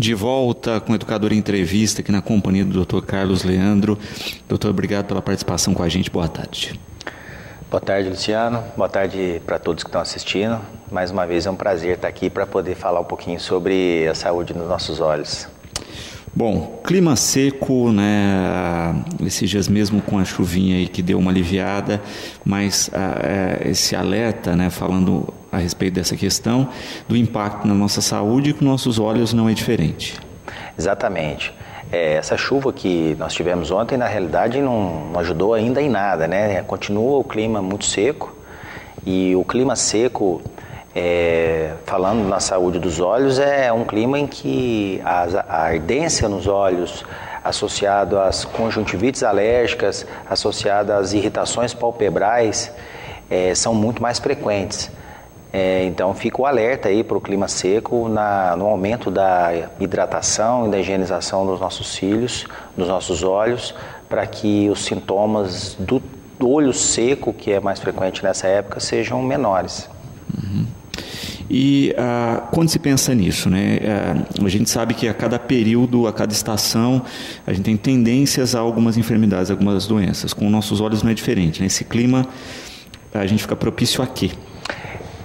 De volta com o Educador em Entrevista aqui na companhia do Dr. Carlos Leandro. Doutor, obrigado pela participação com a gente. Boa tarde. Boa tarde, Luciano. Boa tarde para todos que estão assistindo. Mais uma vez é um prazer estar aqui para poder falar um pouquinho sobre a saúde dos nossos olhos. Bom, clima seco, né? Esses dias mesmo com a chuvinha aí que deu uma aliviada, mas uh, esse alerta, né? Falando a respeito dessa questão do impacto na nossa saúde e com nossos olhos não é diferente. Exatamente. É, essa chuva que nós tivemos ontem, na realidade, não, não ajudou ainda em nada, né? Continua o clima muito seco e o clima seco é, falando na saúde dos olhos, é um clima em que a, a ardência nos olhos, associado às conjuntivites alérgicas, associado às irritações palpebrais, é, são muito mais frequentes. É, então fica o alerta aí para o clima seco na, no aumento da hidratação e da higienização dos nossos cílios, dos nossos olhos, para que os sintomas do, olho seco, que é mais frequente nessa época, sejam menores. Uhum. E ah, quando se pensa nisso, né, ah, a gente sabe que a cada período, a cada estação, a gente tem tendências a algumas enfermidades, algumas doenças. Com nossos olhos não é diferente. Nesse né? clima, a gente fica propício a quê?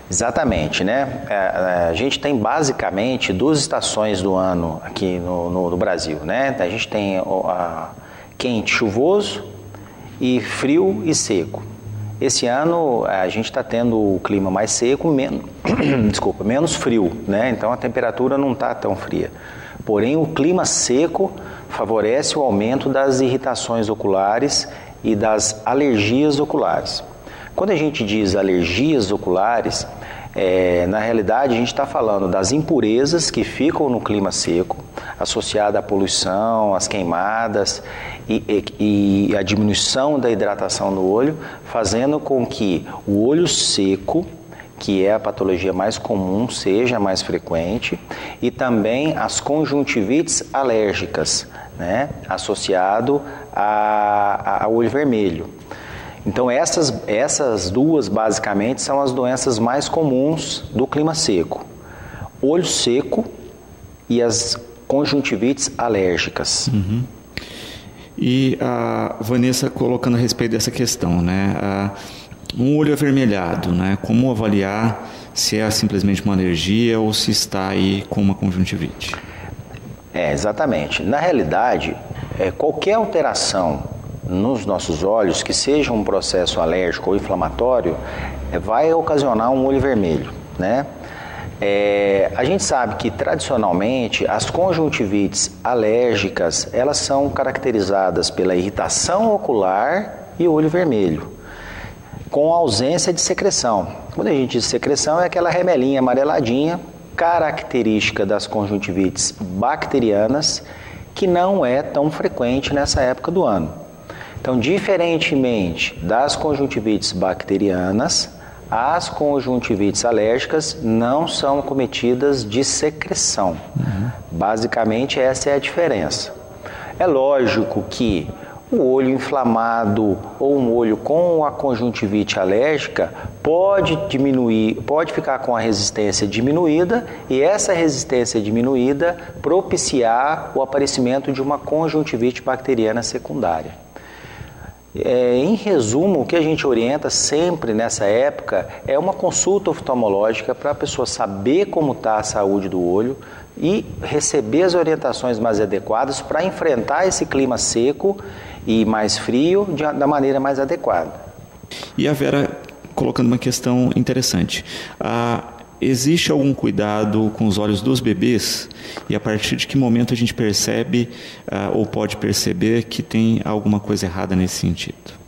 Exatamente, né? É, é, a gente tem basicamente duas estações do ano aqui no, no, no Brasil, né? A gente tem a quente, chuvoso e frio e seco. Esse ano a gente está tendo o clima mais seco, menos, desculpa, menos frio, né? Então a temperatura não está tão fria. Porém, o clima seco favorece o aumento das irritações oculares e das alergias oculares. Quando a gente diz alergias oculares, é, na realidade, a gente está falando das impurezas que ficam no clima seco, associada à poluição, às queimadas e, e, e a diminuição da hidratação no olho, fazendo com que o olho seco, que é a patologia mais comum, seja mais frequente, e também as conjuntivites alérgicas, né, associado ao olho vermelho. Então essas, essas duas basicamente são as doenças mais comuns do clima seco. Olho seco e as conjuntivites alérgicas. Uhum. E a Vanessa colocando a respeito dessa questão, né? um olho avermelhado, né? Como avaliar se é simplesmente uma alergia ou se está aí com uma conjuntivite? É, exatamente. Na realidade, é, qualquer alteração nos nossos olhos, que seja um processo alérgico ou inflamatório, é, vai ocasionar um olho vermelho, né? É, a gente sabe que tradicionalmente as conjuntivites alérgicas elas são caracterizadas pela irritação ocular e olho vermelho, com ausência de secreção. Quando a gente diz secreção é aquela remelinha amareladinha, característica das conjuntivites bacterianas, que não é tão frequente nessa época do ano. Então, diferentemente das conjuntivites bacterianas, as conjuntivites alérgicas não são cometidas de secreção. Uhum. Basicamente, essa é a diferença. É lógico que o olho inflamado ou um olho com a conjuntivite alérgica pode diminuir, pode ficar com a resistência diminuída e essa resistência diminuída propiciar o aparecimento de uma conjuntivite bacteriana secundária. É, em resumo, o que a gente orienta sempre nessa época é uma consulta oftalmológica para a pessoa saber como está a saúde do olho e receber as orientações mais adequadas para enfrentar esse clima seco e mais frio de, da maneira mais adequada. E a Vera colocando uma questão interessante. A Existe algum cuidado com os olhos dos bebês e a partir de que momento a gente percebe uh, ou pode perceber que tem alguma coisa errada nesse sentido?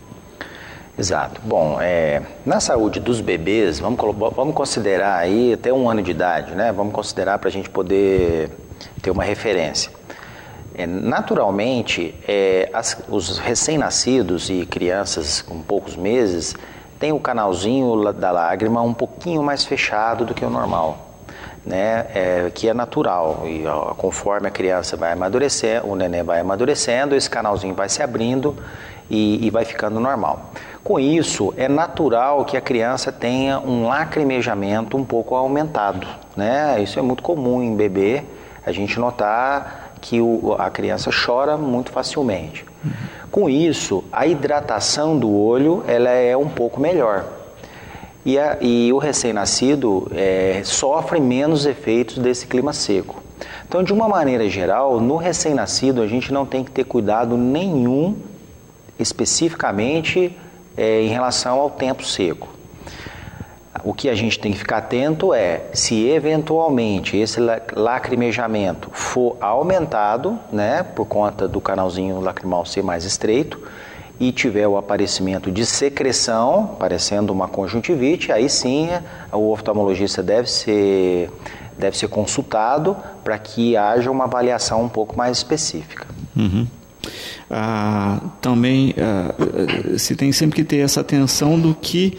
Exato. Bom, é, na saúde dos bebês, vamos, vamos considerar aí até um ano de idade, né? Vamos considerar para a gente poder ter uma referência. É, naturalmente, é, as, os recém-nascidos e crianças com poucos meses, tem o canalzinho da lágrima um pouquinho mais fechado do que o normal. Né, é, que é natural e ó, conforme a criança vai amadurecendo, o neném vai amadurecendo, esse canalzinho vai se abrindo e, e vai ficando normal. Com isso, é natural que a criança tenha um lacrimejamento um pouco aumentado, né? Isso é muito comum em bebê. a gente notar que o, a criança chora muito facilmente. Uhum. Com isso, a hidratação do olho ela é um pouco melhor. E, a, e o recém-nascido é, sofre menos efeitos desse clima seco. Então, de uma maneira geral, no recém-nascido a gente não tem que ter cuidado nenhum especificamente é, em relação ao tempo seco. O que a gente tem que ficar atento é se eventualmente esse lacrimejamento for aumentado, né, por conta do canalzinho lacrimal ser mais estreito, e tiver o aparecimento de secreção, parecendo uma conjuntivite, aí sim o oftalmologista deve ser, deve ser consultado para que haja uma avaliação um pouco mais específica. Uhum. Ah, também ah, se tem sempre que ter essa atenção do que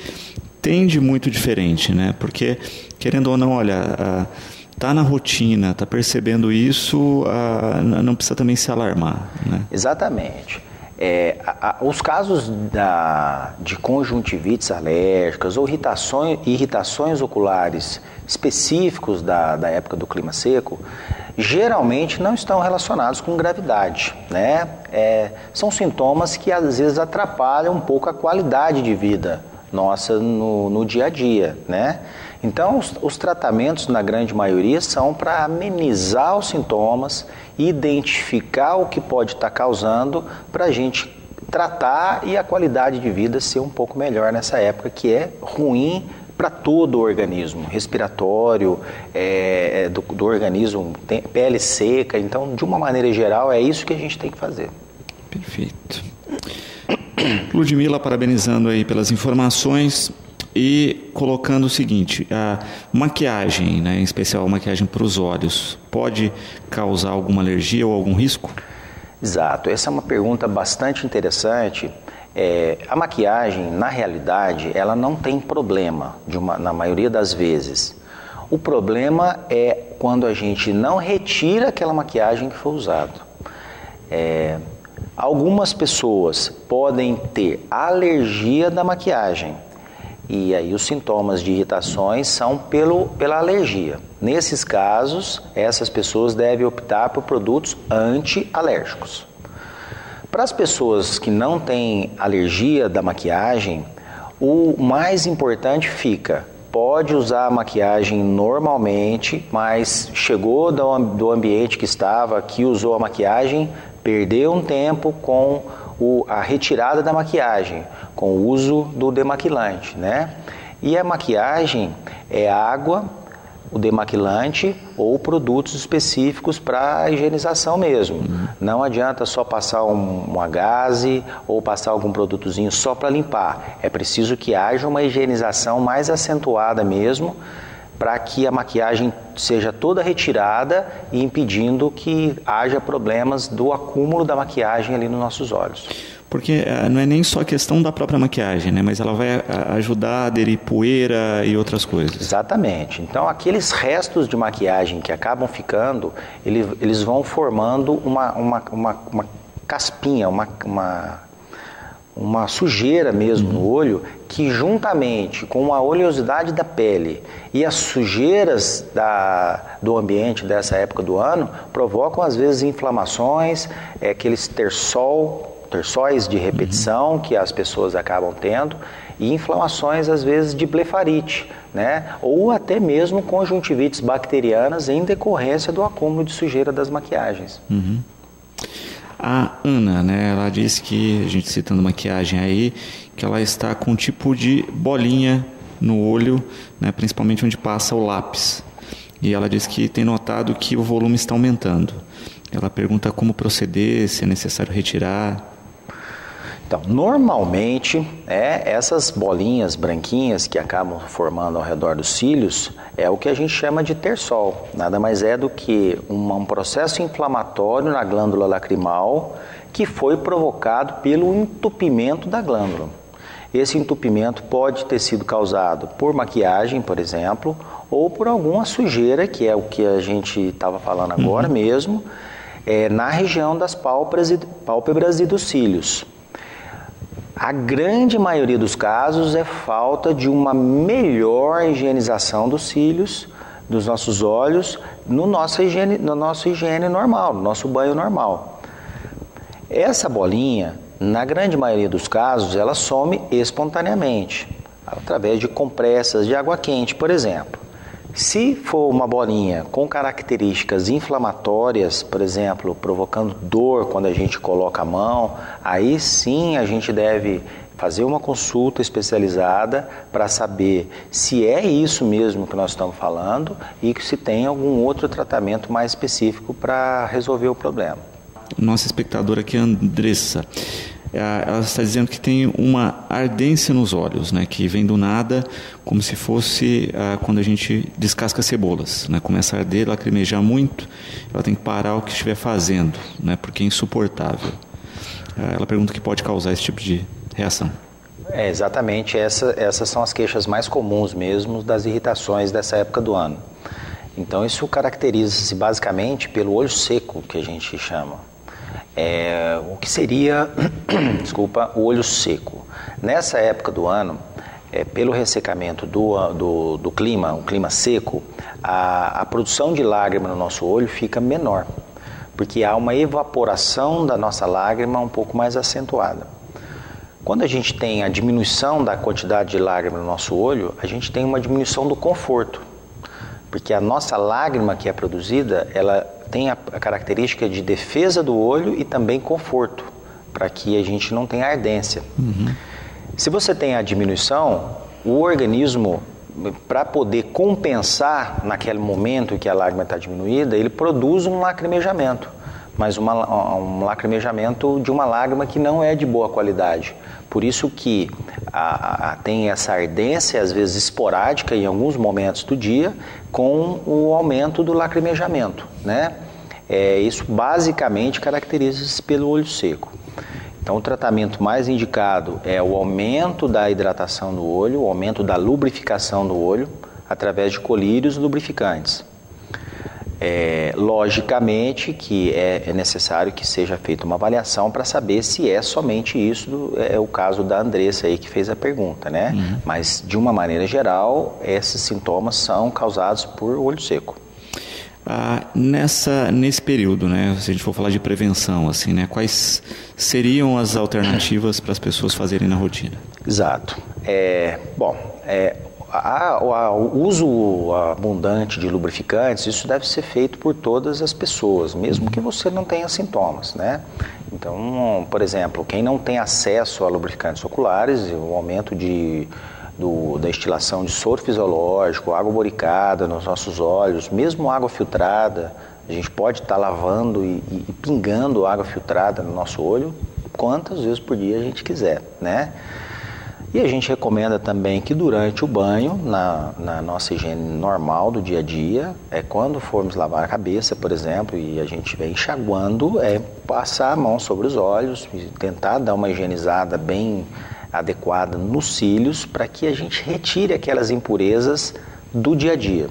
tem de muito diferente, né? Porque, querendo ou não, olha, tá na rotina, tá percebendo isso, não precisa também se alarmar, né? Exatamente. É, a, a, os casos da, de conjuntivites alérgicas ou irritações, irritações oculares específicos da, da época do clima seco, geralmente não estão relacionados com gravidade. Né? É, são sintomas que às vezes atrapalham um pouco a qualidade de vida nossa no, no dia a dia. Né? Então, os, os tratamentos, na grande maioria, são para amenizar os sintomas, identificar o que pode estar tá causando, para a gente tratar e a qualidade de vida ser um pouco melhor nessa época que é ruim para todo o organismo, respiratório, é, é, do, do, organismo, tem, pele seca. Então, de uma maneira geral, é isso que a gente tem que fazer. Perfeito. Ludmila, parabenizando aí pelas informações e colocando o seguinte: a maquiagem, né, em especial a maquiagem para os olhos, pode causar alguma alergia ou algum risco? Exato, essa é uma pergunta bastante interessante é, a maquiagem, na realidade, ela não tem problema uma, na maioria das vezes. O problema é quando a gente não retira aquela maquiagem que foi usada. É, algumas pessoas podem ter alergia da maquiagem e aí os sintomas de irritações são pelo, pela alergia. Nesses casos, essas pessoas devem optar por produtos anti-alérgicos. Para as pessoas que não têm alergia da maquiagem, o mais importante fica: pode usar a maquiagem normalmente, mas chegou do, ambiente que estava, que usou a maquiagem, perdeu um tempo com o, a retirada da maquiagem, com o uso do demaquilante, né? E a maquiagem é água o demaquilante ou produtos específicos para higienização mesmo. Uhum. Não adianta só passar um, uma gaze ou passar algum produtozinho só para limpar. É preciso que haja uma higienização mais acentuada mesmo para que a maquiagem seja toda retirada e impedindo que haja problemas do acúmulo da maquiagem ali nos nossos olhos. Porque eh, não é nem só a questão da própria maquiagem, né? mas ela vai eh, ajudar a aderir poeira e outras coisas. Exatamente. Então, aqueles restos de maquiagem que acabam ficando, eles vão formando uma, uma, uma, uma caspinha, uma, uma, uma sujeira mesmo no olho, que juntamente com a oleosidade da pele e as sujeiras da, do ambiente dessa época do ano, provocam às vezes inflamações, é, aqueles terçol terçóis de repetição uhum. que as pessoas acabam tendo e inflamações às vezes de blefarite, né? Ou até mesmo conjuntivites bacterianas em decorrência do acúmulo de sujeira das maquiagens. Uhum. A Ana, né, ela disse que, a gente citando maquiagem aí, que ela está com um tipo de bolinha no olho, né, principalmente onde passa o lápis. E ela disse que tem notado que o volume está aumentando. Ela pergunta como proceder, se é necessário retirar. Então, normalmente, é, essas bolinhas branquinhas que acabam formando ao redor dos cílios é o que a gente chama de terçol. Nada mais é do que um, um processo inflamatório na glândula lacrimal que foi provocado pelo entupimento da glândula. Esse entupimento pode ter sido causado por maquiagem, por exemplo, ou por alguma sujeira, que é o que a gente estava falando agora uhum. mesmo, é, na região das pálpebras e, pálpebras e dos cílios. A grande maioria dos casos é falta de uma melhor higienização dos cílios dos nossos olhos no nossa higiene, no nosso higiene normal, no nosso banho normal. Essa bolinha, na grande maioria dos casos, ela some espontaneamente, através de compressas de água quente, por exemplo. Se for uma bolinha com características inflamatórias, por exemplo, provocando dor quando a gente coloca a mão, aí sim a gente deve fazer uma consulta especializada para saber se é isso mesmo que nós estamos falando e se tem algum outro tratamento mais específico para resolver o problema. Nossa espectadora aqui, Andressa, ela está dizendo que tem uma ardência nos olhos, né, que vem do nada, como se fosse ah, quando a gente descasca cebolas, né, começa a arder, lacrimejar muito, ela tem que parar o que estiver fazendo, né, porque é insuportável. Ah, ela pergunta o que pode causar esse tipo de reação. É, exatamente, essa, essas são as queixas mais comuns mesmo das irritações dessa época do ano. Então isso caracteriza-se basicamente pelo olho seco, que a gente chama. É, o que seria, desculpa, o olho seco. Nessa época do ano, é, pelo ressecamento do, do, do, clima, o clima seco, a, a produção de lágrima no nosso olho fica menor, porque há uma evaporação da nossa lágrima um pouco mais acentuada. Quando a gente tem a diminuição da quantidade de lágrima no nosso olho, a gente tem uma diminuição do conforto, porque a nossa lágrima que é produzida, ela tem a, característica de defesa do olho e também conforto, para que a gente não tenha ardência. Uhum. Se você tem a diminuição, o organismo, para poder compensar naquele momento que a lágrima está diminuída, ele produz um lacrimejamento, mas uma, um lacrimejamento de uma lágrima que não é de boa qualidade. Por isso que a, a, tem essa ardência, às vezes esporádica, em alguns momentos do dia, com o aumento do lacrimejamento. Né? É, isso basicamente caracteriza-se pelo olho seco. Então, o tratamento mais indicado é o aumento da hidratação do olho, o aumento da lubrificação do olho, através de colírios lubrificantes. É, logicamente que é, é, necessário que seja feita uma avaliação para saber se é somente isso, do, é o caso da Andressa aí que fez a pergunta, né? Uhum. Mas de uma maneira geral, esses sintomas são causados por olho seco. Ah, nessa, nesse período, né, se a gente for falar de prevenção, assim, né, quais seriam as alternativas para as pessoas fazerem na rotina? Exato. É, bom, é, a, a, o uso abundante de lubrificantes, isso deve ser feito por todas as pessoas, mesmo que você não tenha sintomas, né? Então, por exemplo, quem não tem acesso a lubrificantes oculares, o aumento de, do, da estilação de soro fisiológico, água boricada nos nossos olhos, mesmo água filtrada, a gente pode estar tá lavando e, e pingando água filtrada no nosso olho quantas vezes por dia a gente quiser, né? E a gente recomenda também que durante o banho, na, na, nossa higiene normal do dia a dia, é quando formos lavar a cabeça, por exemplo, e a gente estiver enxaguando, é passar a mão sobre os olhos e tentar dar uma higienizada bem adequada nos cílios para que a gente retire aquelas impurezas do dia a dia.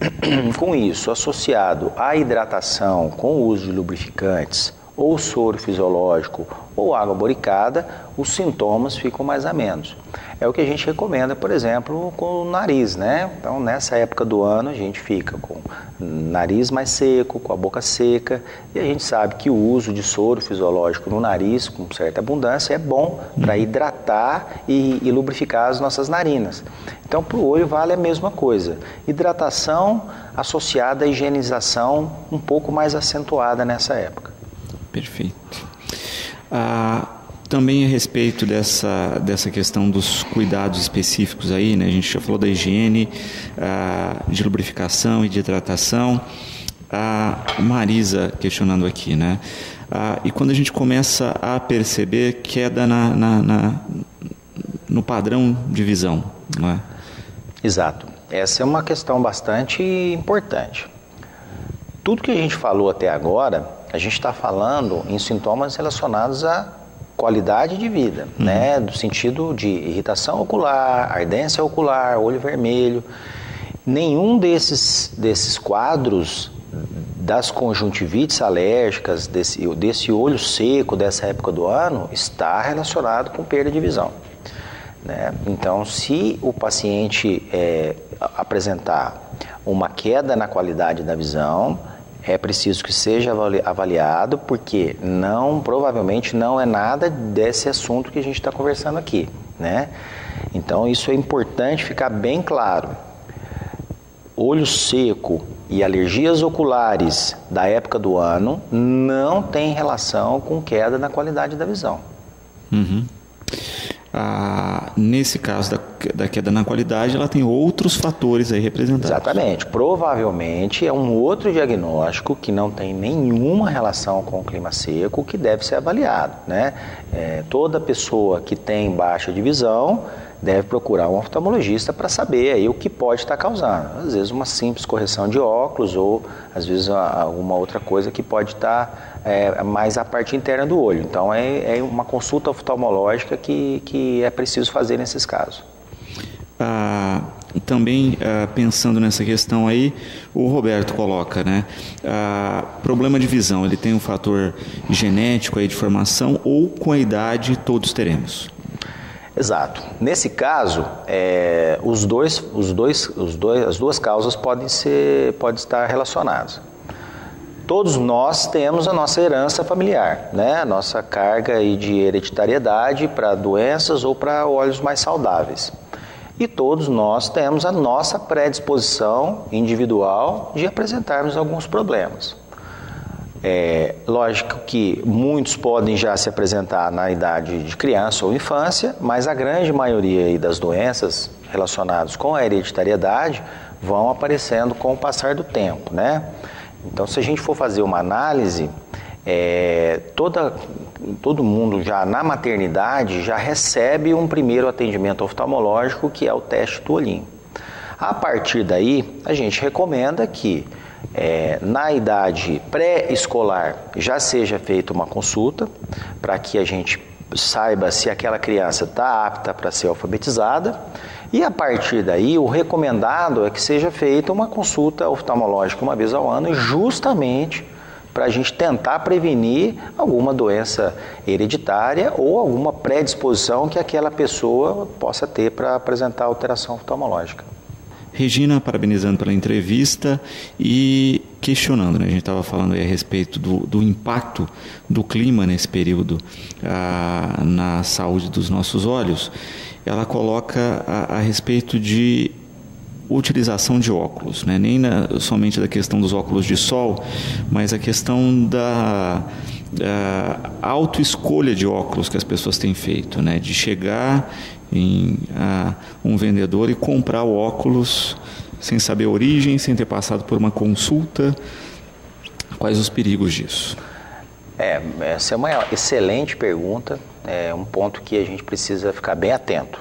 com isso, associado à hidratação com o uso de lubrificantes, ou soro fisiológico ou água boricada, os sintomas ficam mais amenos. É o que a gente recomenda, por exemplo, com o nariz, né? Então, nessa época do ano, a gente fica com o nariz mais seco, com a boca seca, e a gente sabe que o uso de soro fisiológico no nariz, com certa abundância, é bom para hidratar e, e lubrificar as nossas narinas. Então, para o olho vale a mesma coisa. Hidratação associada à higienização um pouco mais acentuada nessa época. Perfeito. Ah, também a respeito dessa, dessa questão dos cuidados específicos aí, né? A gente já falou da higiene, ah, de lubrificação e de hidratação. A Marisa questionando aqui, né? Ah, e quando a gente começa a perceber queda na, na, na, no padrão de visão, não é? Exato. Essa é uma questão bastante importante. Tudo que a gente falou até agora a gente está falando em sintomas relacionados à qualidade de vida, uhum. né? Do sentido de irritação ocular, ardência ocular, olho vermelho. Nenhum desses, desses quadros das conjuntivites alérgicas, desse, desse olho seco dessa época do ano, está relacionado com perda de visão. Né? Então, se o paciente é, apresentar uma queda na qualidade da visão, é preciso que seja avaliado, porque não, provavelmente não é nada desse assunto que a gente está conversando aqui, né? Então isso é importante ficar bem claro. Olho seco e alergias oculares da época do ano não tem relação com queda na qualidade da visão. Uhum. Ah, nesse caso da, da, queda na qualidade, ela tem outros fatores aí representados. Exatamente. Provavelmente é um outro diagnóstico que não tem nenhuma relação com o clima seco que deve ser avaliado. Né? É, toda pessoa que tem baixa de visão deve procurar um oftalmologista para saber aí o que pode estar causando. Às vezes uma simples correção de óculos ou às vezes alguma outra coisa que pode estar é, mais a parte interna do olho. Então é, é uma consulta oftalmológica que, que é preciso fazer nesses casos. Ah, também ah, pensando nessa questão aí, o Roberto coloca, né? Ah, problema de visão, ele tem um fator genético aí de formação ou com a idade todos teremos? Exato. Nesse caso, é, os dois, os dois, os dois, as duas causas podem ser, podem estar relacionadas. Todos nós temos a nossa herança familiar, né? A nossa carga de hereditariedade para doenças ou para olhos mais saudáveis. E todos nós temos a nossa predisposição individual de apresentarmos alguns problemas. É, lógico que muitos podem já se apresentar na idade de criança ou infância, mas a grande maioria das doenças relacionadas com a hereditariedade vão aparecendo com o passar do tempo, né? Então, se a gente for fazer uma análise, é, toda, todo mundo já na maternidade já recebe um primeiro atendimento oftalmológico que é o teste do olhinho. A partir daí, a gente recomenda que é, na idade pré-escolar já seja feita uma consulta para que a gente saiba se aquela criança está apta para ser alfabetizada e a partir daí o recomendado é que seja feita uma consulta oftalmológica uma vez ao ano justamente para a gente tentar prevenir alguma doença hereditária ou alguma predisposição que aquela pessoa possa ter para apresentar alteração oftalmológica. Regina, parabenizando pela entrevista e questionando, né? a gente estava falando a respeito do, do, impacto do clima nesse período ah, na saúde dos nossos olhos. Ela coloca a, a respeito de utilização de óculos, né? nem na, somente da questão dos óculos de sol, mas a questão da, da autoescolha de óculos que as pessoas têm feito, né? de chegar em um vendedor e comprar o óculos sem saber a origem, sem ter passado por uma consulta. Quais os perigos disso? É, essa é uma excelente pergunta, é um ponto que a gente precisa ficar bem atento.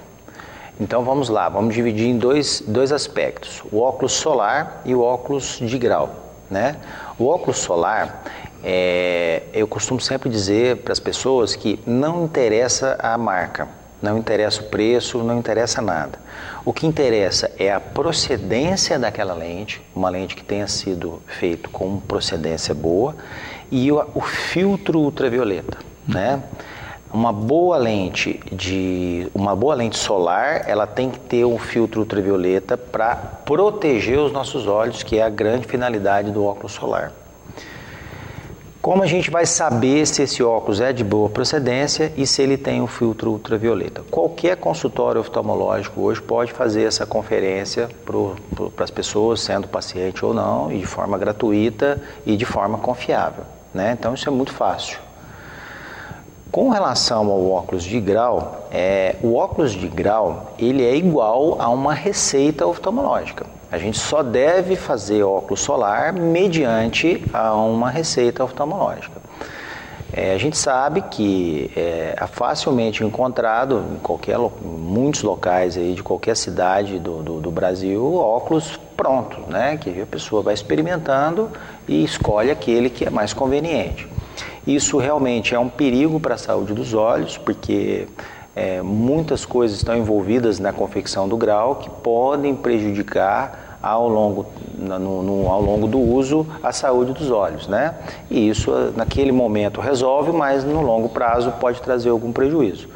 Então vamos lá, vamos dividir em dois, dois aspectos: o óculos solar e o óculos de grau. Né? O óculos solar, é, eu costumo sempre dizer para as pessoas que não interessa a marca. Não interessa o preço, não interessa nada. O que interessa é a procedência daquela lente, uma lente que tenha sido feita com procedência boa, e o, o filtro ultravioleta, né? Uma boa lente de uma boa lente solar, ela tem que ter um filtro ultravioleta para proteger os nossos olhos, que é a grande finalidade do óculos solar. Como a gente vai saber se esse óculos é de boa procedência e se ele tem um filtro ultravioleta? Qualquer consultório oftalmológico hoje pode fazer essa conferência para as pessoas, sendo paciente ou não, e de forma gratuita e de forma confiável. Né? Então isso é muito fácil. Com relação ao óculos de grau, é, o óculos de grau ele é igual a uma receita oftalmológica. A gente só deve fazer óculos solar mediante a uma receita oftalmológica. É, a gente sabe que é, é, facilmente encontrado em qualquer muitos locais aí de qualquer cidade do, do, do, Brasil óculos prontos, né? Que a pessoa vai experimentando e escolhe aquele que é mais conveniente. Isso realmente é um perigo para a saúde dos olhos, porque é, muitas coisas estão envolvidas na confecção do grau que podem prejudicar ao longo, no, no, ao longo do uso a saúde dos olhos, né? E isso naquele momento resolve, mas no longo prazo pode trazer algum prejuízo.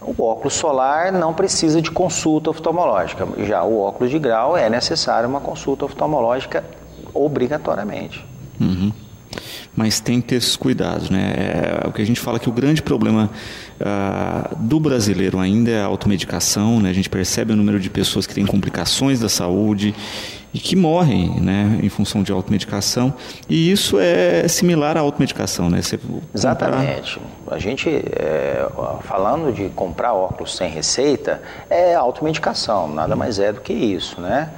O óculos solar não precisa de consulta oftalmológica, já o óculos de grau é necessário uma consulta oftalmológica obrigatoriamente. Uhum. Mas tem que ter esses cuidados, né? É, o que a gente fala que o grande problema uh, do brasileiro ainda é a automedicação, né? A gente percebe o número de pessoas que têm complicações da saúde e que morrem, né, em função de automedicação. E isso é similar à automedicação, né? Você Exatamente. Comprar... A gente, é, falando de comprar óculos sem receita, é automedicação, nada mais é do que isso, né?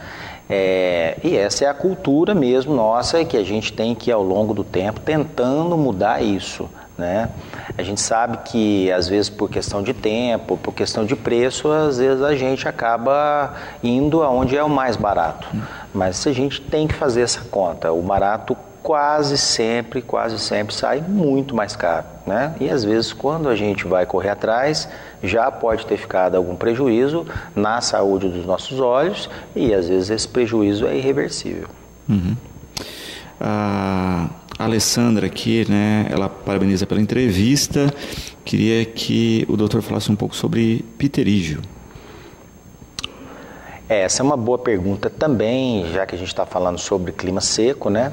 É, e essa é a cultura mesmo nossa que a gente tem que, ao longo do tempo, tentando mudar isso. Né? A gente sabe que, às vezes, por questão de tempo, por questão de preço, às vezes a gente acaba indo aonde é o mais barato. Mas a gente tem que fazer essa conta. O barato quase sempre, quase sempre sai muito mais caro, né? E às vezes quando a gente vai correr atrás, já pode ter ficado algum prejuízo na saúde dos nossos olhos e às vezes esse prejuízo é irreversível. Uhum. A Alessandra aqui, né? Ela parabeniza pela entrevista. Queria que o doutor falasse um pouco sobre pterígio. Essa é uma boa pergunta também, já que a gente está falando sobre clima seco, né?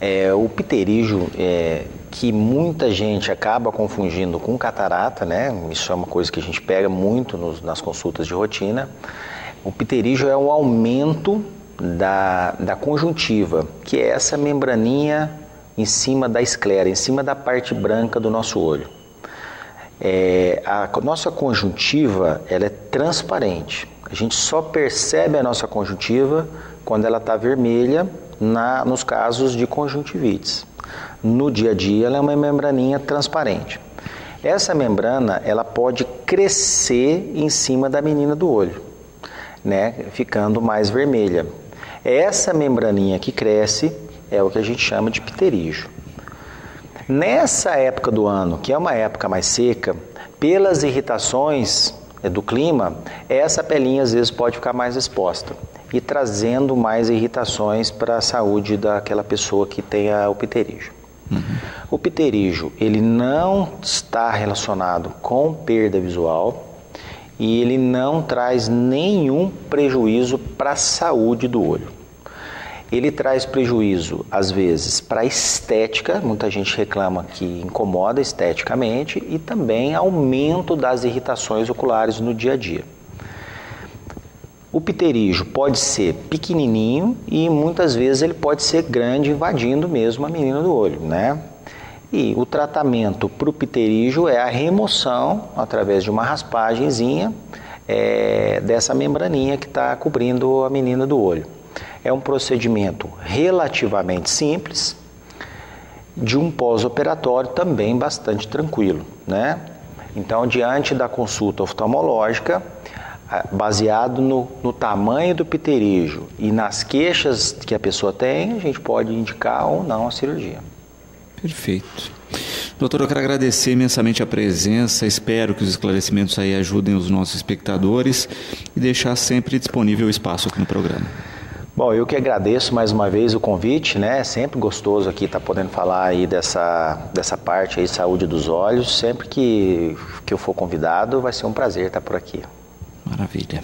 É, o pterígio, é, que muita gente acaba confundindo com catarata, né? Isso é uma coisa que a gente pega muito nos, nas consultas de rotina. O pterígio é o aumento da, da conjuntiva, que é essa membraninha em cima da esclera, em cima da parte branca do nosso olho. É, a nossa conjuntiva ela é transparente. A gente só percebe a nossa conjuntiva quando ela está vermelha na, nos casos de conjuntivites. No dia a dia, ela é uma membraninha transparente. Essa membrana ela pode crescer em cima da menina do olho, né, ficando mais vermelha. Essa membraninha que cresce é o que a gente chama de pterígio. Nessa época do ano, que é uma época mais seca, pelas irritações do clima, essa pelinha às vezes pode ficar mais exposta e trazendo mais irritações para a saúde daquela pessoa que tem o pterígio. Uhum. O pterígio ele não está relacionado com perda visual e ele não traz nenhum prejuízo para a saúde do olho. Ele traz prejuízo, às vezes, para a estética, muita gente reclama que incomoda esteticamente, e também aumento das irritações oculares no dia a dia. O pterígio pode ser pequenininho e muitas vezes ele pode ser grande, invadindo mesmo a menina do olho, né? E o tratamento para o pterígio é a remoção, através de uma raspagemzinha, é, dessa membraninha que está cobrindo a menina do olho. É um procedimento relativamente simples, de um pós-operatório também bastante tranquilo, né? Então, diante da consulta oftalmológica, baseado no, no, tamanho do pterígio e nas queixas que a pessoa tem, a gente pode indicar ou não a cirurgia. Perfeito. Doutor, eu quero agradecer imensamente a presença, espero que os esclarecimentos aí ajudem os nossos espectadores e deixar sempre disponível o espaço aqui no programa. Bom, eu que agradeço mais uma vez o convite, né? É sempre gostoso aqui estar tá podendo falar aí dessa, dessa parte aí, saúde dos olhos. Sempre que, que eu for convidado, vai ser um prazer estar por aqui. Maravilha.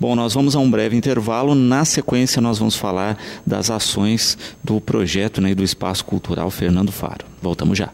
Bom, nós vamos a um breve intervalo. Na sequência, nós vamos falar das ações do projeto né, do Espaço Cultural Fernando Faro. Voltamos já.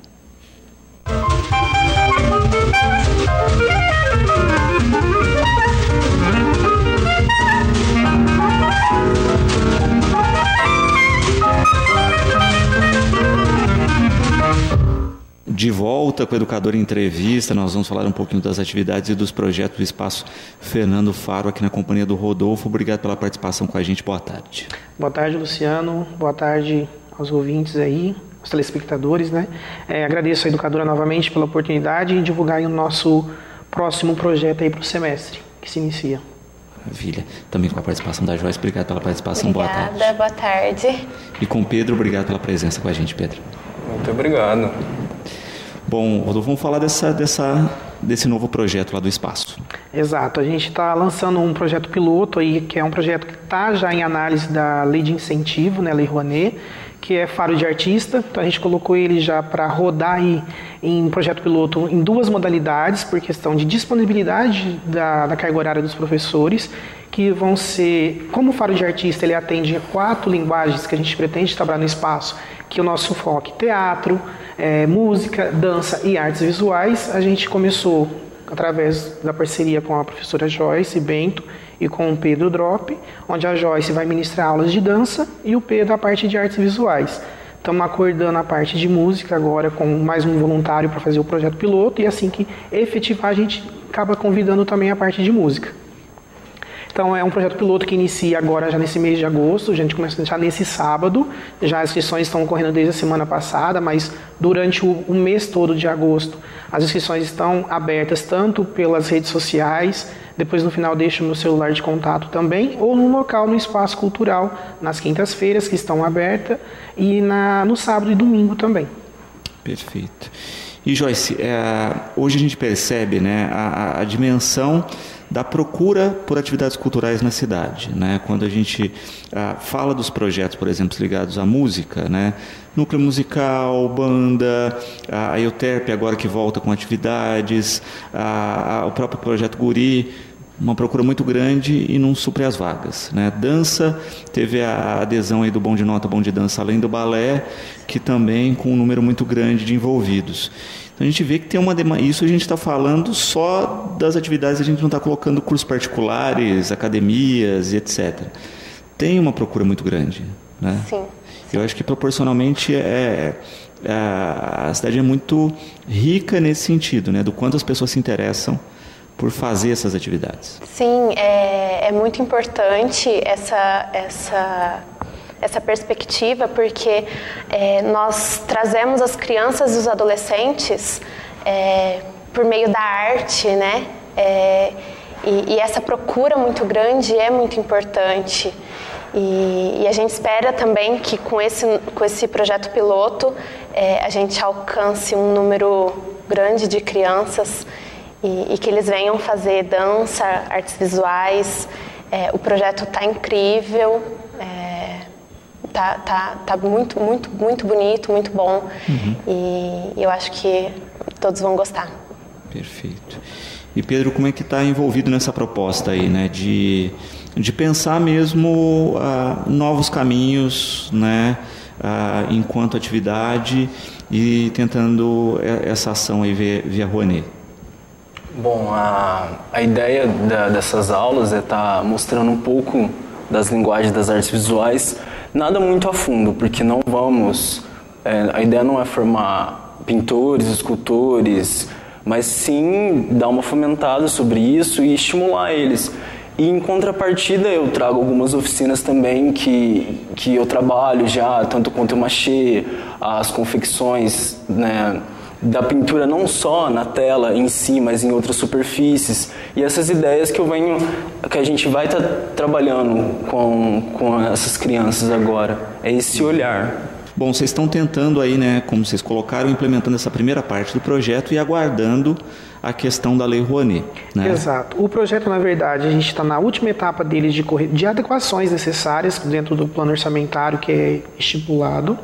De volta com o Educador em Entrevista. Nós vamos falar um pouquinho das atividades e dos projetos do Espaço Fernando Faro aqui na companhia do Rodolfo. Obrigado pela participação com a gente. Boa tarde. Boa tarde, Luciano. Boa tarde aos ouvintes aí, aos telespectadores, né? É, agradeço a Educadora novamente pela oportunidade e divulgar o nosso próximo projeto aí para o semestre que se inicia. Maravilha. Também com a participação da Joyce. Obrigado pela participação. Obrigada, boa tarde. Boa tarde. E com o Pedro, obrigado pela presença com a gente, Pedro. Muito obrigado. Bom, Rodolfo, vamos falar dessa, dessa, desse novo projeto lá do espaço. Exato, a gente está lançando um projeto piloto aí, que é um projeto que está já em análise da lei de incentivo, né, Lei Rouanet, que é Faro de Artista. Então a gente colocou ele já para rodar aí em projeto piloto em duas modalidades, por questão de disponibilidade da, da carga horária dos professores, que vão ser, como o Faro de Artista ele atende quatro linguagens que a gente pretende trabalhar no espaço, que é o nosso foco teatro, é, música, dança e artes visuais, a gente começou através da parceria com a professora Joyce Bento e com o Pedro Drop, onde a Joyce vai ministrar aulas de dança e o Pedro a parte de artes visuais. Estamos acordando a parte de música agora com mais um voluntário para fazer o projeto piloto e assim que efetivar a gente acaba convidando também a parte de música. Então é um projeto piloto que inicia agora já nesse mês de agosto, a gente começa já nesse sábado, já as inscrições estão ocorrendo desde a semana passada, mas durante o, o mês todo de agosto as inscrições estão abertas tanto pelas redes sociais, depois no final deixo meu celular de contato também, ou no local, no espaço cultural, nas quintas-feiras que estão abertas e na, no sábado e domingo também. Perfeito. E Joyce, é, hoje a gente percebe né, a, a dimensão da procura por atividades culturais na cidade. Né? Quando a gente ah, fala dos projetos, por exemplo, ligados à música, né? núcleo musical, banda, a EUTERP agora que volta com atividades, a, a, o próprio projeto Guri, uma procura muito grande e não supre as vagas. Né? Dança, teve a adesão aí do Bom de Nota, Bom de Dança, além do balé, que também com um número muito grande de envolvidos. Então a gente vê que tem uma demanda. Isso a gente está falando só das atividades, a gente não está colocando cursos particulares, academias e etc. Tem uma procura muito grande. Né? Sim. Eu acho que proporcionalmente é, é, a cidade é muito rica nesse sentido, né? do quanto as pessoas se interessam por fazer essas atividades. Sim, é, é muito importante essa, essa essa perspectiva, porque é, nós trazemos as crianças e os adolescentes é, por meio da arte, né? É, e, e, essa procura muito grande é muito importante. E, e, a gente espera também que com esse, com esse projeto piloto é, a gente alcance um número grande de crianças e, e que eles venham fazer dança, artes visuais. É, o projeto está incrível. É, tá, tá, tá muito, muito, muito bonito, muito bom. Uhum. E eu acho que todos vão gostar. Perfeito. E Pedro, como é que está envolvido nessa proposta aí, né? De, de pensar mesmo uh, novos caminhos, né? Uh, enquanto atividade e tentando essa ação aí via, via Rouanet. Bom, a, a ideia da, dessas aulas é estar tá mostrando um pouco das linguagens das artes visuais Nada muito a fundo, porque não vamos. É, a ideia não é formar pintores, escultores, mas sim dar uma fomentada sobre isso e estimular eles. E em contrapartida eu trago algumas oficinas também que, que eu trabalho já, tanto quanto o machê, as confecções, né, da pintura não só na tela em si, mas em outras superfícies. E essas ideias que eu venho, que a gente vai estar tá trabalhando com, com essas crianças agora, é esse olhar. Bom, vocês estão tentando aí, né, como vocês colocaram, implementando essa primeira parte do projeto e aguardando a questão da Lei Rouanet. Né? Exato. O projeto, na verdade, a gente está na última etapa dele de, de adequações necessárias dentro do plano orçamentário que é estipulado.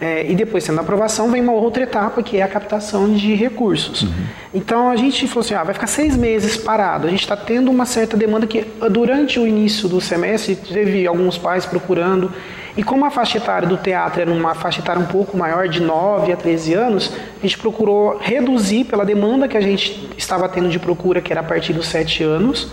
É, e depois, sendo a aprovação, vem uma outra etapa que é a captação de recursos. Uhum. Então a gente falou assim: ah, vai ficar seis meses parado. A gente está tendo uma certa demanda que, durante o início do semestre, teve alguns pais procurando. E como a faixa etária do teatro era uma faixa etária um pouco maior, de 9 a 13 anos, a gente procurou reduzir pela demanda que a gente estava tendo de procura, que era a partir dos 7 anos.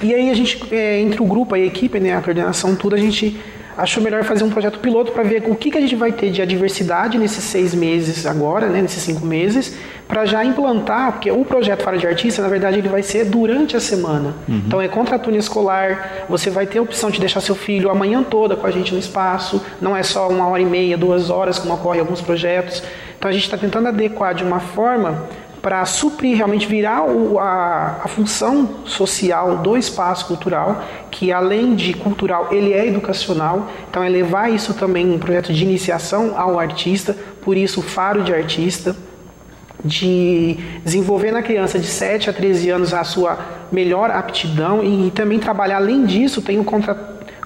E aí a gente, é, entre o grupo, a equipe, né, a coordenação, tudo, a gente achou melhor fazer um projeto piloto para ver o que, que a gente vai ter de adversidade nesses seis meses agora, né, nesses cinco meses, para já implantar, porque o projeto Fara de Artista, na verdade, ele vai ser durante a semana. Uhum. Então é contra a túnel escolar, você vai ter a opção de deixar seu filho a manhã toda com a gente no espaço, não é só uma hora e meia, duas horas, como ocorre em alguns projetos. Então a gente está tentando adequar de uma forma para suprir, realmente virar o, a, a função social do espaço cultural, que além de cultural, ele é educacional, então é levar isso também um projeto de iniciação ao artista, por isso o Faro de Artista, de desenvolver na criança de 7 a 13 anos a sua melhor aptidão e, e também trabalhar, além disso, tem um contra,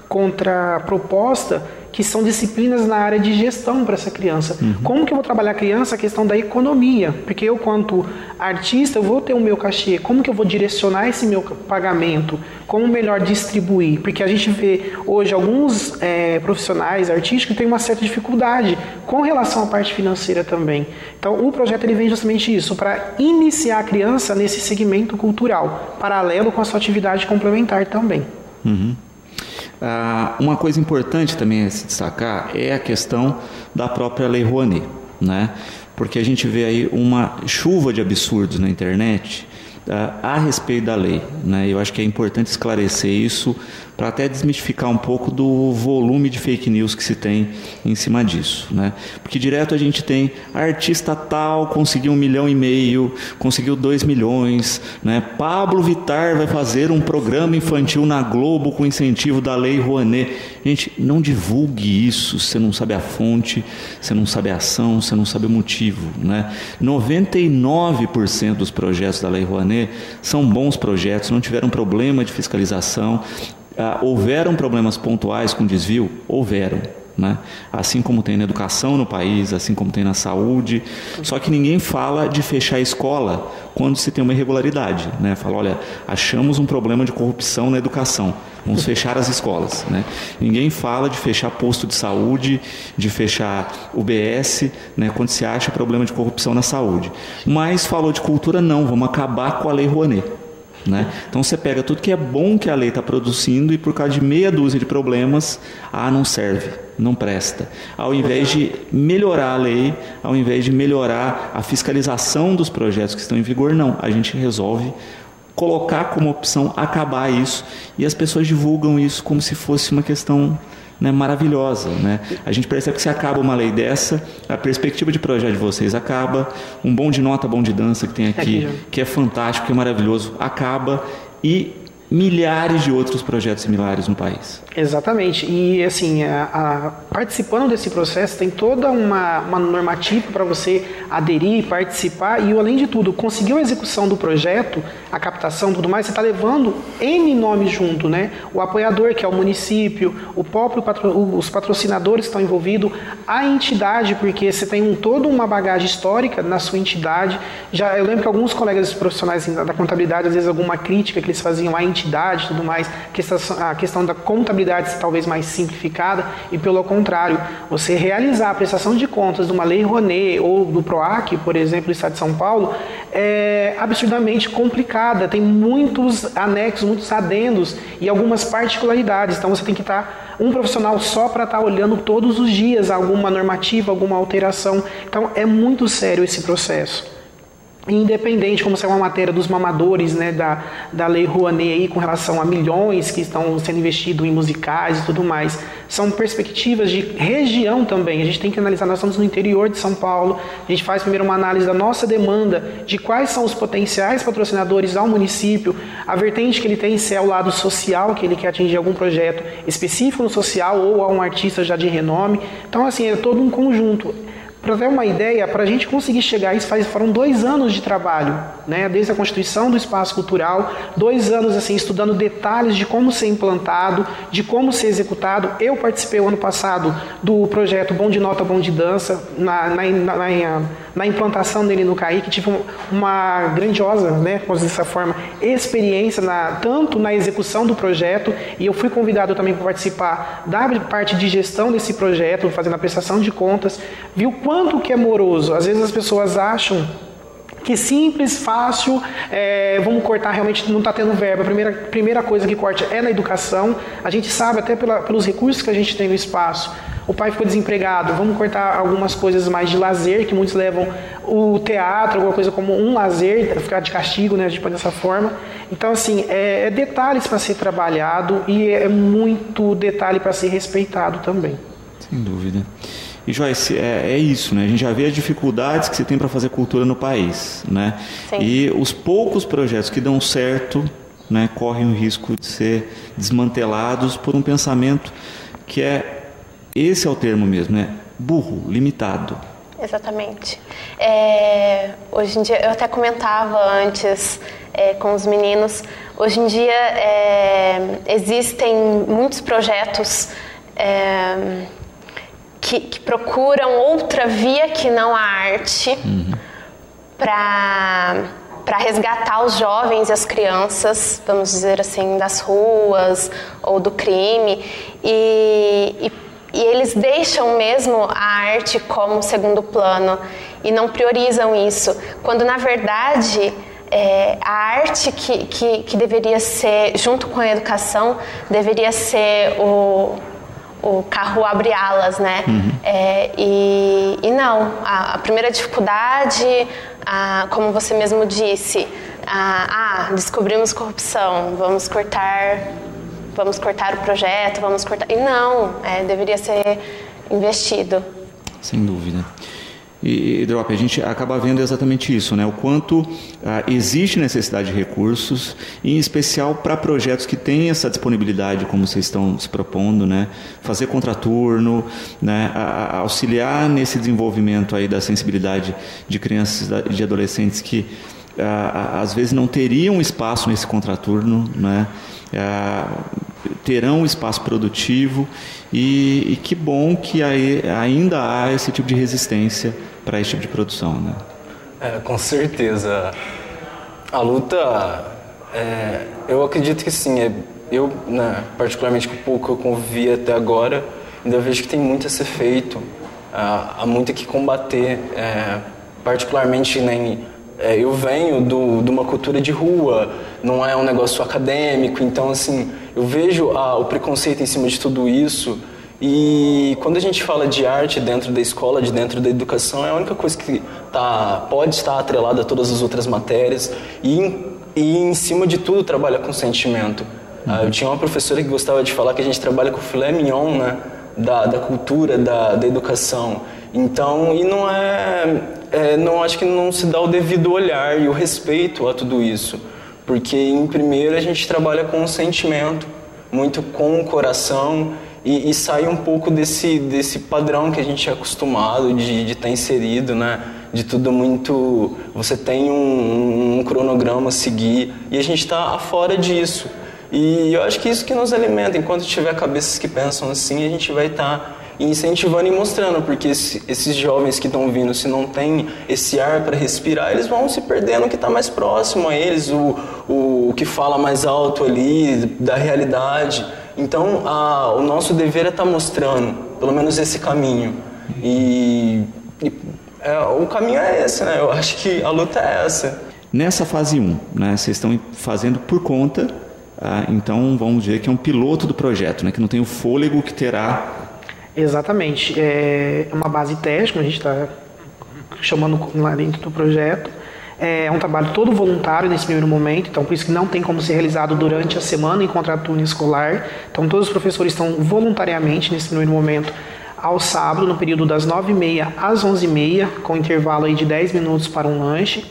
contra proposta que são disciplinas na área de gestão para essa criança. Uhum. Como que eu vou trabalhar a criança a questão da economia? Porque eu, quanto artista, eu vou ter o meu cachê. Como que eu vou direcionar esse meu pagamento? Como melhor distribuir? Porque a gente vê hoje alguns é, profissionais artísticos que têm uma certa dificuldade com relação à parte financeira também. Então, o projeto ele vem justamente isso, para iniciar a criança nesse segmento cultural, paralelo com a sua atividade complementar também. Uhum. Ah, uma coisa importante também a se destacar é a questão da própria Lei Rouanet, né? porque a gente vê aí uma chuva de absurdos na internet ah, a respeito da lei. Né? Eu acho que é importante esclarecer isso para até desmistificar um pouco do volume de fake news que se tem em cima disso. Né? Porque direto a gente tem artista tal conseguiu um milhão e meio, conseguiu dois milhões, né? Pablo Vitar vai fazer um programa infantil na Globo com incentivo da Lei Rouanet. Gente, não divulgue isso, você não sabe a fonte, você não sabe a ação, você não sabe o motivo. Né? 99% dos projetos da Lei Rouanet são bons projetos, não tiveram problema de fiscalização, ah, houveram problemas pontuais com desvio? Houveram. Né? Assim como tem na educação no país, assim como tem na saúde. Só que ninguém fala de fechar a escola quando se tem uma irregularidade. Né? Fala, olha, achamos um problema de corrupção na educação, vamos fechar as escolas. Né? Ninguém fala de fechar posto de saúde, de fechar UBS, né? quando se acha problema de corrupção na saúde. Mas falou de cultura, não, vamos acabar com a Lei Rouanet. Né? Então você pega tudo que é bom que a lei está produzindo e por causa de meia dúzia de problemas, ah, não serve, não presta. Ao invés de melhorar a lei, ao invés de melhorar a fiscalização dos projetos que estão em vigor, não, a gente resolve colocar como opção acabar isso e as pessoas divulgam isso como se fosse uma questão né, maravilhosa. Né? A gente percebe que se acaba uma lei dessa, a perspectiva de projeto de vocês acaba, um bom de nota, bom de dança que tem aqui, que é fantástico, que é maravilhoso, acaba e milhares de outros projetos similares no país. Exatamente. E assim, a, a, participando desse processo tem toda uma, uma normativa para você aderir, participar e além de tudo, conseguir a execução do projeto, a captação, tudo mais, você está levando N nomes junto, né? O apoiador que é o município, o próprio patro, os patrocinadores estão envolvidos, a entidade, porque você tem um, toda uma bagagem histórica na sua entidade. Já eu lembro que alguns colegas profissionais da contabilidade, às vezes alguma crítica que eles faziam à entidade tudo mais, a questão da contabilidade talvez mais simplificada e pelo contrário, você realizar a prestação de contas de uma lei Rouanet ou do PROAC, por exemplo, do Estado de São Paulo, é absurdamente complicada, tem muitos anexos, muitos adendos e algumas particularidades, então você tem que estar um profissional só para estar olhando todos os dias alguma normativa, alguma alteração. Então é muito sério esse processo independente, como se é uma matéria dos mamadores né, da, da Lei Rouanet aí, com relação a milhões que estão sendo investidos em musicais e tudo mais. São perspectivas de região também. A gente tem que analisar, nós estamos no interior de São Paulo, a gente faz primeiro uma análise da nossa demanda, de quais são os potenciais patrocinadores ao município, a vertente que ele tem, se é o lado social, que ele quer atingir algum projeto específico no social ou a um artista já de renome. Então, assim, é todo um conjunto. Para ter uma ideia, para a gente conseguir chegar a isso, faz, foram dois anos de trabalho, né? desde a constituição do espaço cultural, dois anos assim estudando detalhes de como ser implantado, de como ser executado. Eu participei o ano passado do projeto Bom de Nota, Bom de Dança, na, na, na, na implantação dele no CAI, que tive uma grandiosa, né, dessa forma, experiência na, tanto na execução do projeto, e eu fui convidado também para participar da parte de gestão desse projeto, fazendo a prestação de contas, viu quanto que é moroso. Às vezes as pessoas acham que simples, fácil, é, vamos cortar, realmente não está tendo verba. A primeira, primeira coisa que corta é na educação. A gente sabe até pela, pelos recursos que a gente tem no espaço. O pai ficou desempregado, vamos cortar algumas coisas mais de lazer, que muitos levam o teatro, alguma coisa como um lazer, ficar de castigo, né, a gente põe dessa forma. Então, assim, é, é detalhes para ser trabalhado e é muito detalhe para ser respeitado também. Sem dúvida. E Joyce, é, é, isso, né? A gente já vê as dificuldades que se tem para fazer cultura no país, né? Sim. E os poucos projetos que dão certo, né, correm o risco de ser desmantelados por um pensamento que é esse é o termo mesmo, né? Burro, limitado. Exatamente. É, hoje em dia, eu até comentava antes é, com os meninos, hoje em dia é, existem muitos projetos é, que, que procuram outra via que não a arte uhum. para para resgatar os jovens e as crianças, vamos dizer assim, das ruas ou do crime e, e, e eles deixam mesmo a arte como segundo plano e não priorizam isso, quando na verdade é, a arte que, que, que, deveria ser, junto com a educação, deveria ser o, o carro abre alas, né? Uhum. É, e, e não, a, a primeira dificuldade, a, como você mesmo disse, a, ah, descobrimos corrupção, vamos cortar, vamos cortar o projeto, vamos cortar. E não, é, deveria ser investido. Sem dúvida. E, Drop, a gente acaba vendo exatamente isso, né? o quanto ah, existe necessidade de recursos, em especial para projetos que têm essa disponibilidade, como vocês estão se propondo, né? fazer contraturno, né? A, a auxiliar nesse desenvolvimento aí da sensibilidade de crianças e de adolescentes que ah, às vezes não teriam espaço nesse contraturno, né? Ah, terão espaço produtivo e, e que bom que aí, ainda há esse tipo de resistência para esse tipo de produção, né? É, com certeza. A luta, é, eu acredito que sim. É, eu, né, particularmente com o pouco que eu convivi até agora, ainda vejo que tem muito a ser feito, há, há muito que combater, é, particularmente nem é, eu venho do, de uma cultura de rua, não é um negócio acadêmico, então assim eu vejo o preconceito em cima de tudo isso e quando a gente fala de arte dentro da escola, de dentro da educação, é a única coisa que tá, pode estar atrelada a todas as outras matérias e, e em cima de tudo trabalha com sentimento. Uhum. eu tinha uma professora que gostava de falar que a gente trabalha com filé mignon, né? Da, da cultura, da, da educação. Então, e não é, é, não acho que não se dá o devido olhar e o respeito a tudo isso, porque em primeiro a gente trabalha com o sentimento, muito com o coração e, e sair um pouco desse, desse padrão que a gente é acostumado de estar tá inserido, né? De tudo muito. Você tem um, um cronograma a seguir e a gente está fora disso. E eu acho que isso que nos alimenta. Enquanto tiver cabeças que pensam assim, a gente vai estar. Tá incentivando e mostrando, porque esse, esses jovens que estão vindo, se não tem esse ar para respirar, eles vão se perdendo o que está mais próximo a eles, o, o, o, que fala mais alto ali da realidade. Então, a, o nosso dever é estar tá mostrando, pelo menos esse caminho. E, e é, o caminho é esse, né? Eu acho que a luta é essa. Nessa fase 1, né, vocês estão fazendo por conta, ah, então vamos dizer que é um piloto do projeto, né, que não tem o fôlego que terá. Exatamente. É uma base teste, como a gente está chamando lá dentro do projeto. É um trabalho todo voluntário nesse primeiro momento, então por isso que não tem como ser realizado durante a semana em contraturno escolar. Então todos os professores estão voluntariamente nesse primeiro momento ao sábado, no período das 9h30 às 11h30, com intervalo aí de 10 minutos para um lanche.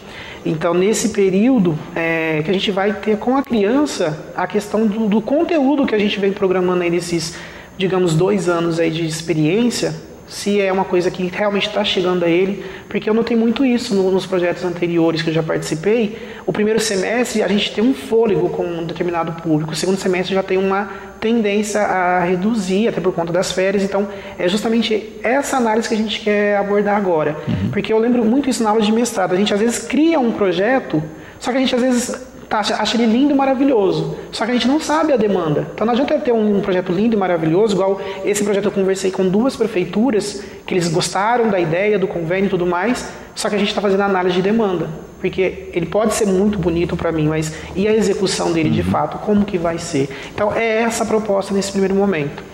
Então, nesse período é, que a gente vai ter com a criança a questão do, do conteúdo que a gente vem programando aí nesses, digamos, dois anos aí de experiência, se é uma coisa que realmente está chegando a ele, porque eu notei muito isso nos projetos anteriores que eu já participei. O primeiro semestre a gente tem um fôlego com um determinado público, o segundo semestre já tem uma tendência a reduzir, até por conta das férias. Então, é justamente essa análise que a gente quer abordar agora. Uhum. Porque eu lembro muito isso na aula de mestrado. A gente às vezes cria um projeto, só que a gente às vezes tá, acha ele lindo e maravilhoso. Só que a gente não sabe a demanda. Então não adianta ter um projeto lindo e maravilhoso, igual esse projeto eu conversei com duas prefeituras, que eles gostaram da ideia, do convênio e tudo mais, só que a gente está fazendo análise de demanda. Porque ele pode ser muito bonito para mim, mas e a execução dele de uhum. fato? Como que vai ser? Então é essa a proposta nesse primeiro momento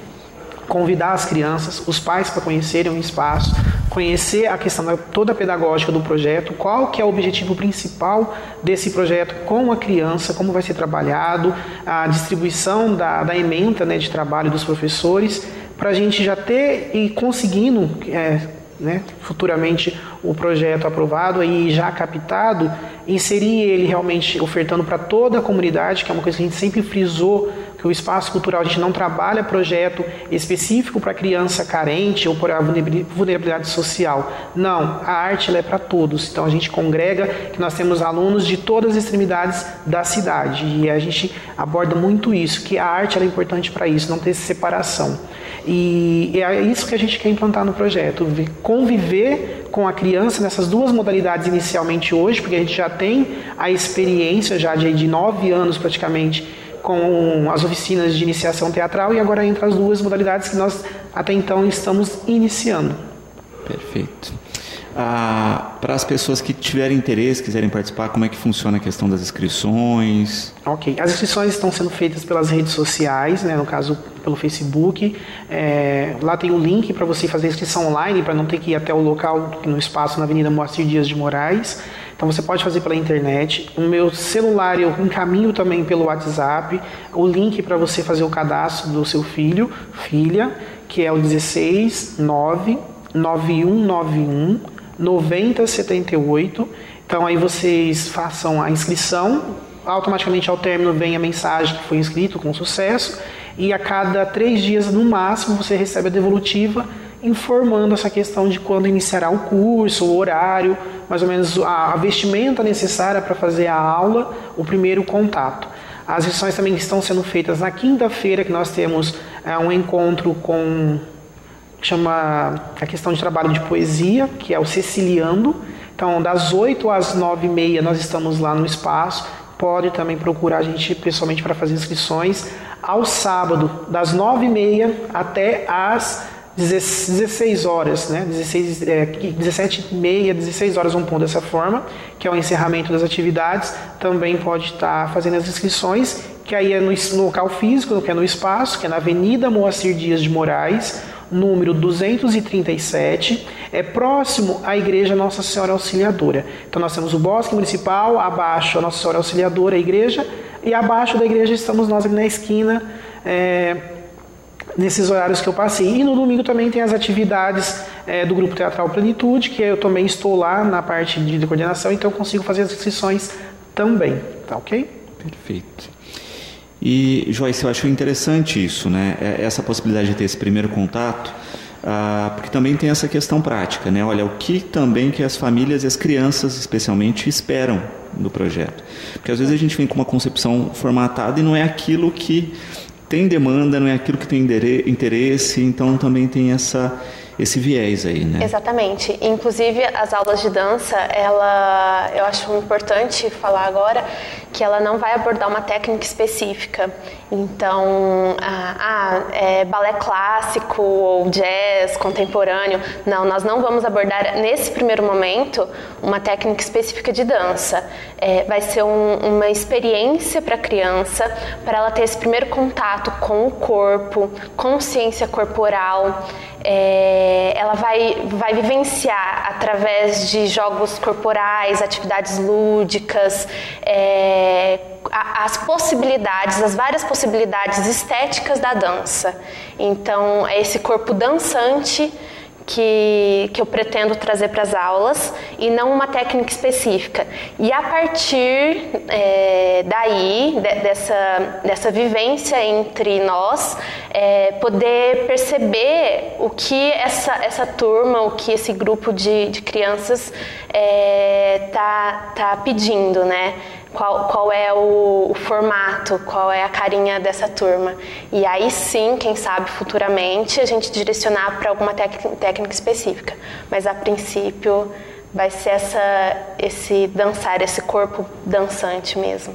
convidar as crianças, os pais para conhecerem o espaço, conhecer a questão da, toda a pedagógica do projeto, qual que é o objetivo principal desse projeto com a criança, como vai ser trabalhado, a distribuição da, da ementa né, de trabalho dos professores, para a gente já ter e conseguindo é, né, futuramente o projeto aprovado e já captado, inserir ele realmente ofertando para toda a comunidade, que é uma coisa que a gente sempre frisou que o espaço cultural a gente não trabalha projeto específico para criança carente ou para vulnerabilidade social. Não, a arte é para todos. Então a gente congrega que nós temos alunos de todas as extremidades da cidade e a gente aborda muito isso, que a arte é importante para isso, não ter separação. E é isso que a gente quer implantar no projeto, conviver com a criança nessas duas modalidades inicialmente hoje, porque a gente já tem a experiência já de, de nove anos praticamente com as oficinas de iniciação teatral e agora entra as duas modalidades que nós até então estamos iniciando. Perfeito. Para as pessoas que tiverem interesse, quiserem participar, como é que funciona a questão das inscrições? Ok, as inscrições estão sendo feitas pelas redes sociais, né, no caso pelo Facebook. É, lá tem o link para você fazer inscrição online, para não ter que ir até o local no espaço na Avenida Moacir Dias de Moraes. Então você pode fazer pela internet. O meu celular eu encaminho também pelo WhatsApp o link para você fazer o cadastro do seu filho, filha, que é o 16 9 9191 9078. Então aí vocês façam a inscrição, automaticamente ao término vem a mensagem que foi inscrito com sucesso e a cada três dias no máximo você recebe a devolutiva informando essa questão de quando iniciará o curso, o horário, mais ou menos a vestimenta necessária para fazer a aula, o primeiro contato. As lições também estão sendo feitas na quinta-feira, que nós temos é, um encontro com chama a questão de trabalho de poesia, que é o Ceciliando. Então, das 8 às 9 e meia nós estamos lá no espaço. Pode também procurar a gente pessoalmente para fazer inscrições. Ao sábado, das 9 e meia até às 16 horas, né? 16, é, 17 e meia, 16 horas, vamos pôr dessa forma, que é o encerramento das atividades. Também pode estar fazendo as inscrições, que aí é no, no local físico, que é no espaço, que é na Avenida Moacir Dias de Moraes, número 237, é próximo à Igreja Nossa Senhora Auxiliadora. Então nós temos o Bosque Municipal, abaixo a Nossa Senhora Auxiliadora, a igreja, e abaixo da igreja estamos nós ali na esquina, é, nesses horários que eu passei. E no domingo também tem as atividades é, do Grupo Teatral Plenitude, que eu também estou lá na parte de coordenação, então consigo fazer as inscrições também, tá ok? Perfeito. E, Joyce, eu acho interessante isso, né? É, essa possibilidade de ter esse primeiro contato, ah, porque também tem essa questão prática, né? Olha, o que também que as famílias e as crianças, especialmente, esperam do projeto. Porque às vezes a gente vem com uma concepção formatada e não é aquilo que tem demanda, não é aquilo que tem interesse, então também tem essa esse viés aí, né? Exatamente. Inclusive as aulas de dança, ela, eu acho importante falar agora que ela não vai abordar uma técnica específica. Então, ah, ah, é balé clássico ou jazz contemporâneo. Não, nós não vamos abordar nesse primeiro momento uma técnica específica de dança. É, vai ser um, uma experiência para a criança, para ela ter esse primeiro contato com o corpo, consciência corporal. É, ela vai, vai vivenciar através de jogos corporais, atividades lúdicas, é, as possibilidades, as várias possibilidades estéticas da dança. Então, é esse corpo dançante que, que eu pretendo trazer para as aulas e não uma técnica específica. E a partir é, daí, de, dessa, dessa vivência entre nós, é, poder perceber o que essa, essa turma, o que esse grupo de, de crianças está é, tá, tá pedindo, né? Qual, qual é o, o, formato, qual é a carinha dessa turma. E aí sim, quem sabe futuramente, a gente direcionar para alguma técnica específica. Mas a princípio vai ser essa, esse dançar, esse corpo dançante mesmo.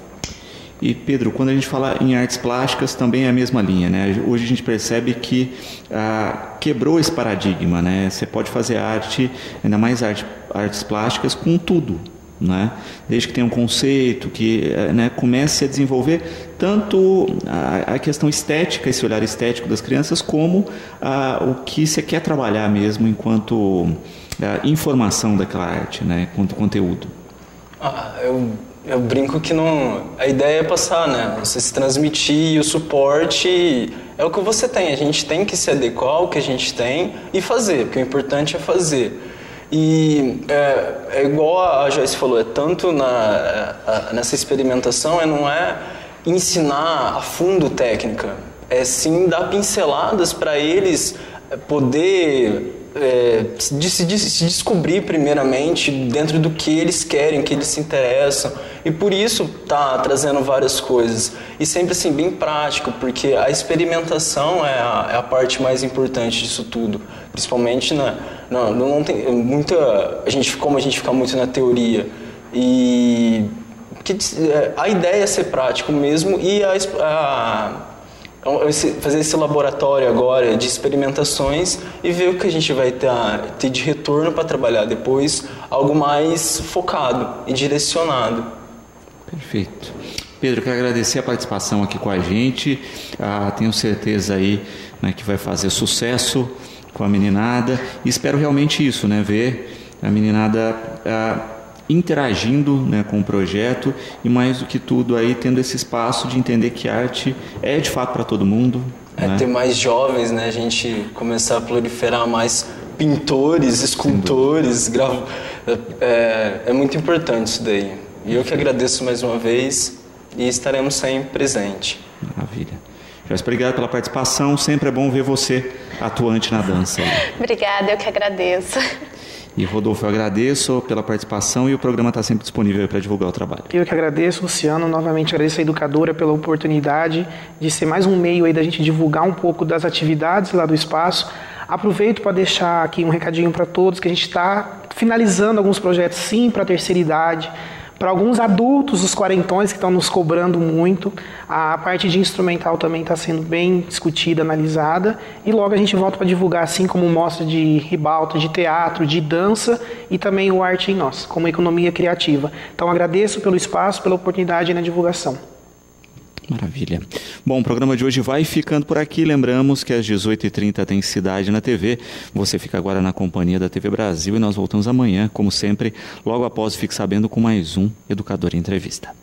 E Pedro, quando a gente fala em artes plásticas, também é a mesma linha, né? Hoje a gente percebe que ah, quebrou esse paradigma, né? Você pode fazer arte, ainda mais arte, artes plásticas, com tudo, né? desde que tenha um conceito, que eh, né, comece a desenvolver tanto a, a, questão estética, esse olhar estético das crianças, como a, o que você quer trabalhar mesmo enquanto a, informação daquela arte, né, enquanto conteúdo. Ah, eu, eu brinco que não, a ideia é passar, né? Você se transmitir o suporte é o que você tem. A gente tem que se adequar ao que a gente tem e fazer, porque o importante é fazer. E é, é igual a Joyce falou, é tanto na, a, nessa experimentação, é, não é ensinar a fundo técnica, é sim dar pinceladas para eles é, poder é, de, se, de, se descobrir primeiramente dentro do que eles querem, que eles se interessam. E por isso tá trazendo várias coisas. E sempre assim, bem prático, porque a experimentação é a, é a parte mais importante disso tudo. Principalmente na. Não, não tem muita. A gente, como a gente fica muito na teoria. E. Que, é, a ideia é ser prático mesmo e a, a fazer esse laboratório agora de experimentações e ver o que a gente vai ter, ter de retorno para trabalhar depois, algo mais focado e direcionado. Perfeito. Pedro, quero agradecer a participação aqui com a gente. Ah, tenho certeza aí né, que vai fazer sucesso com a meninada e espero realmente isso, né, ver a meninada ah, interagindo né, com o projeto e mais do que tudo aí tendo esse espaço de entender que arte é de fato para todo mundo. É né? ter mais jovens, né? A gente começar a proliferar mais pintores, escultores, é, é muito importante isso daí. E eu que agradeço mais uma vez e estaremos sempre presente. Maravilha. Joyce, obrigado pela participação. Sempre é bom ver você atuante na dança. Obrigada, eu que agradeço. E Rodolfo, eu agradeço pela participação e o programa está sempre disponível para divulgar o trabalho. Eu que agradeço, Luciano, novamente agradeço a educadora pela oportunidade de ser mais um meio aí da gente divulgar um pouco das atividades lá do espaço. Aproveito para deixar aqui um recadinho para todos que a gente está finalizando alguns projetos sim para a terceira idade. Para alguns adultos, os quarentões que estão nos cobrando muito, a parte de instrumental também está sendo bem discutida, analisada. E logo a gente volta para divulgar, assim como mostra de ribalta, de teatro, de dança e também o Arte em Nós, como economia criativa. Então agradeço pelo espaço, pela oportunidade na divulgação. Maravilha. Bom, o programa de hoje vai ficando por aqui. Lembramos que às 18h30 tem Cidade na TV. Você fica agora na companhia da TV Brasil e nós voltamos amanhã, como sempre, logo após Fique Sabendo com mais um Educador em Entrevista.